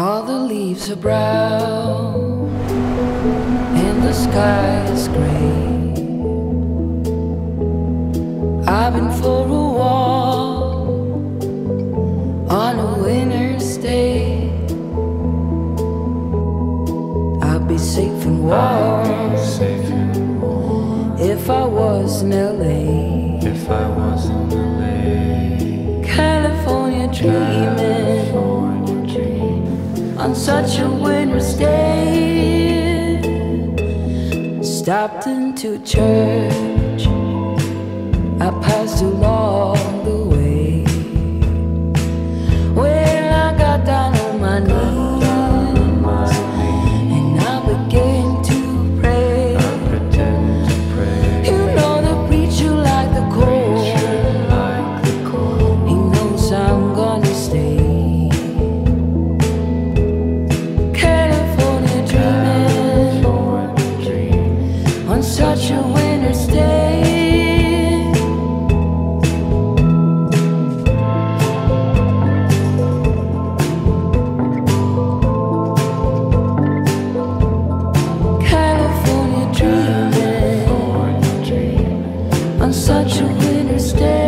All the leaves are brown and the sky is gray. I've been for a walk on a winter's day. I'd be safe and warm safe if I was in LA. If I was on such a winter's day. Stopped into church, on such a winter's day. California dreaming on such a winter's day.